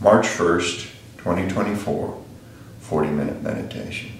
March 1st, 2024, 40 minute meditation.